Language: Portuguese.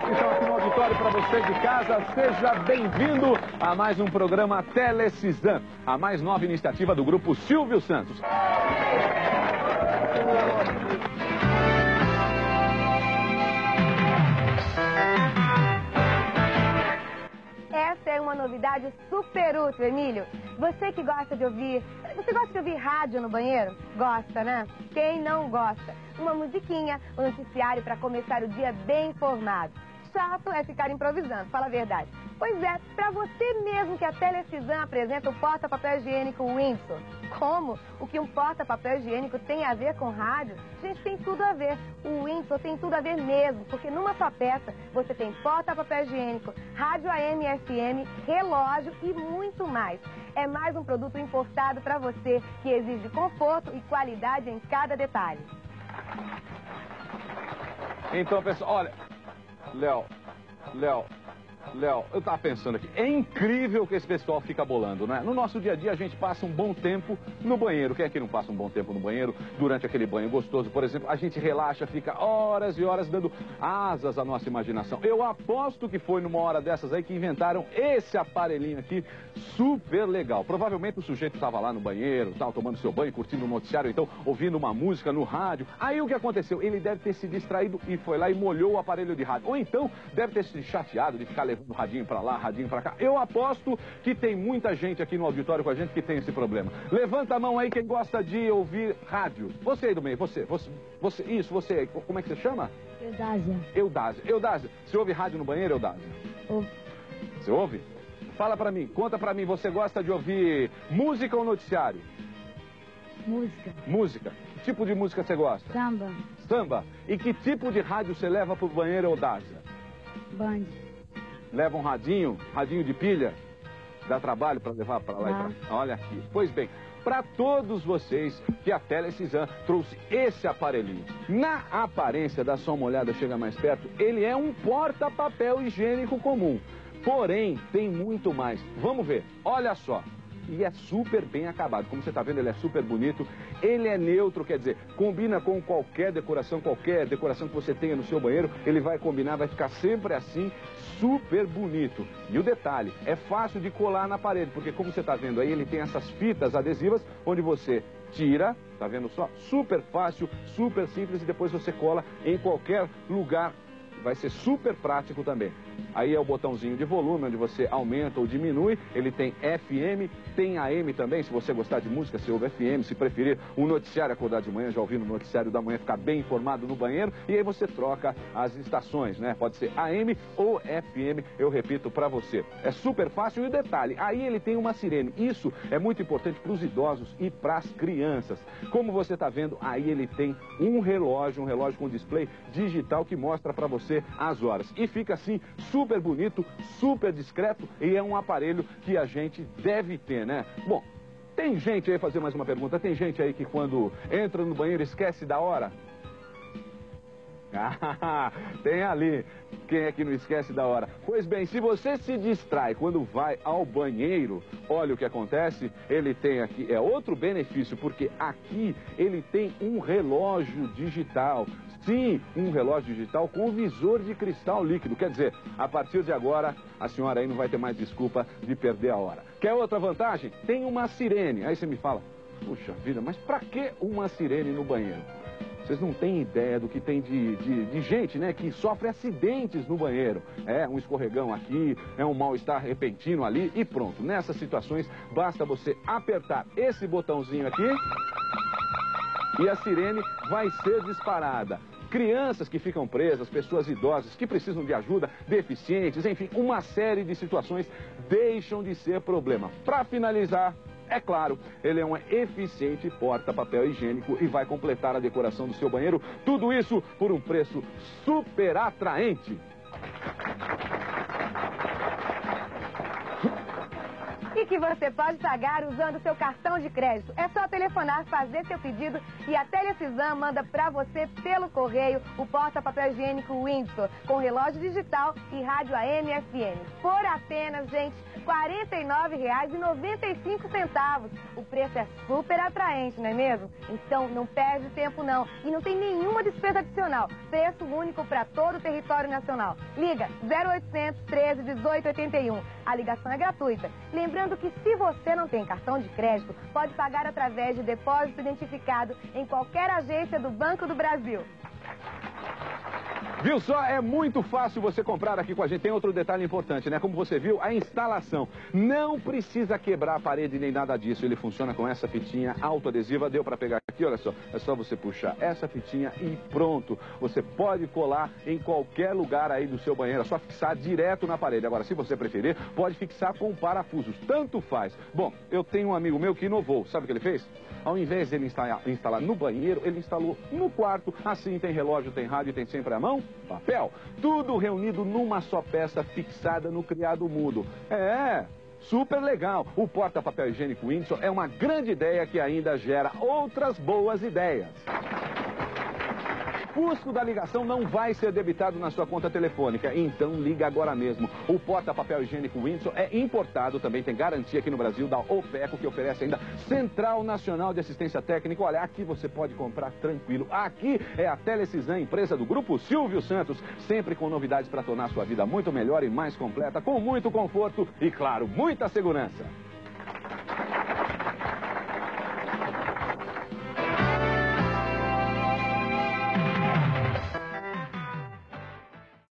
todos que estão aqui no auditório, para você de casa, seja bem-vindo a mais um programa Telecisam, a mais nova iniciativa do grupo Silvio Santos. Essa é uma novidade super útil, Emílio. Você que gosta de ouvir. Você gosta de ouvir rádio no banheiro? Gosta, né? Quem não gosta? Uma musiquinha, um noticiário para começar o dia bem informado. Chato é ficar improvisando, fala a verdade. Pois é, para você mesmo que a Telecisam apresenta o porta-papel higiênico Windsor. Como? O que um porta-papel higiênico tem a ver com rádio? Gente, tem tudo a ver. O Windsor tem tudo a ver mesmo, porque numa só peça você tem porta-papel higiênico, rádio AM FM, relógio e muito mais. É mais um produto importado para você que exige conforto e qualidade em cada detalhe. Então, pessoal, olha, Léo, Léo, Léo, eu tava pensando aqui, é incrível que esse pessoal fica bolando, não é? No nosso dia a dia a gente passa um bom tempo no banheiro. Quem é que não passa um bom tempo no banheiro durante aquele banho gostoso, por exemplo? A gente relaxa, fica horas e horas dando asas à nossa imaginação. Eu aposto que foi numa hora dessas aí que inventaram esse aparelhinho aqui, super legal. Provavelmente o sujeito estava lá no banheiro, estava tomando seu banho, curtindo o um noticiário, então ouvindo uma música no rádio. Aí o que aconteceu? Ele deve ter se distraído e foi lá e molhou o aparelho de rádio. Ou então deve ter se chateado de ficar levando radinho para lá, radinho para cá. Eu aposto que tem muita gente aqui no auditório com a gente que tem esse problema. Levanta a mão aí quem gosta de ouvir rádio. Você aí do meio, você, você, você isso, você aí. Como é que você chama? Eudásia. Eudásia. Eudásia, você ouve rádio no banheiro, Eudásia? Ouve. Você ouve? Fala pra mim, conta pra mim, você gosta de ouvir música ou noticiário? Música. Música. Que tipo de música você gosta? Samba. Samba. E que tipo de rádio você leva pro banheiro, Eudásia? Band. Leva um radinho, radinho de pilha? Dá trabalho para levar para lá Dá. e pra... Olha aqui. Pois bem, para todos vocês que a Telecisam trouxe esse aparelhinho. Na aparência, dá só uma olhada, chega mais perto, ele é um porta-papel higiênico comum. Porém, tem muito mais. Vamos ver. Olha só. E é super bem acabado. Como você está vendo, ele é super bonito. Ele é neutro, quer dizer, combina com qualquer decoração, qualquer decoração que você tenha no seu banheiro. Ele vai combinar, vai ficar sempre assim, super bonito. E o detalhe, é fácil de colar na parede, porque como você está vendo aí, ele tem essas fitas adesivas, onde você tira, tá vendo só? Super fácil, super simples, e depois você cola em qualquer lugar vai ser super prático também. Aí é o botãozinho de volume, onde você aumenta ou diminui. Ele tem FM, tem AM também. Se você gostar de música, você ouve FM. Se preferir um noticiário acordar de manhã, já ouvindo o noticiário da manhã, ficar bem informado no banheiro. E aí você troca as estações, né? Pode ser AM ou FM, eu repito para você. É super fácil e o detalhe, aí ele tem uma sirene. Isso é muito importante para os idosos e para as crianças. Como você está vendo, aí ele tem um relógio, um relógio com display digital que mostra para você as horas. E fica assim super bonito, super discreto e é um aparelho que a gente deve ter, né? Bom, tem gente aí, fazer mais uma pergunta, tem gente aí que quando entra no banheiro esquece da hora? Ah, tem ali. Quem é que não esquece da hora? Pois bem, se você se distrai quando vai ao banheiro, olha o que acontece. Ele tem aqui, é outro benefício, porque aqui ele tem um relógio digital. Sim, um relógio digital com visor de cristal líquido. Quer dizer, a partir de agora, a senhora aí não vai ter mais desculpa de perder a hora. Quer outra vantagem? Tem uma sirene. Aí você me fala, puxa vida, mas pra que uma sirene no banheiro? Vocês não têm ideia do que tem de, de, de, gente, né, que sofre acidentes no banheiro. É um escorregão aqui, é um mal-estar repentino ali e pronto. Nessas situações, basta você apertar esse botãozinho aqui e a sirene vai ser disparada. Crianças que ficam presas, pessoas idosas que precisam de ajuda, deficientes, enfim, uma série de situações deixam de ser problema. Para finalizar, é claro, ele é um eficiente porta-papel higiênico e vai completar a decoração do seu banheiro. Tudo isso por um preço super que você pode pagar usando seu cartão de crédito. É só telefonar, fazer seu pedido e a Telecisam manda para você pelo correio o porta-papel higiênico Windsor com relógio digital e rádio AM FM. Por apenas, gente, R$ 49,95. O preço é super atraente, não é mesmo? Então não perde tempo não. E não tem nenhuma despesa adicional. Preço único para todo o território nacional. Liga 0800 13 18 81. A ligação é gratuita. Lembrando que se você não tem cartão de crédito, pode pagar através de depósito identificado em qualquer agência do Banco do Brasil. Viu só? É muito fácil você comprar aqui com a gente. Tem outro detalhe importante, né? Como você viu, a instalação. Não precisa quebrar a parede nem nada disso. Ele funciona com essa fitinha autoadesiva. Deu para pegar aqui, olha só. É só você puxar essa fitinha e pronto. Você pode colar em qualquer lugar aí do seu banheiro. É só fixar direto na parede. Agora, se você preferir, pode fixar com parafusos. Tanto faz. Bom, eu tenho um amigo meu que inovou. Sabe o que ele fez? Ao invés de ele instalar, instalar no banheiro, ele instalou no quarto. Assim tem relógio, tem rádio, tem sempre a mão papel. Tudo reunido numa só peça fixada no criado mudo. É, super legal. O porta-papel higiênico Windsor é uma grande ideia que ainda gera outras boas ideias custo da ligação não vai ser debitado na sua conta telefônica, então liga agora mesmo. O porta-papel higiênico Windsor é importado, também tem garantia aqui no Brasil da OPECO, que oferece ainda Central Nacional de Assistência Técnica. Olha, aqui você pode comprar tranquilo. Aqui é a Telecisam, empresa do Grupo Silvio Santos, sempre com novidades para tornar sua vida muito melhor e mais completa, com muito conforto e, claro, muita segurança.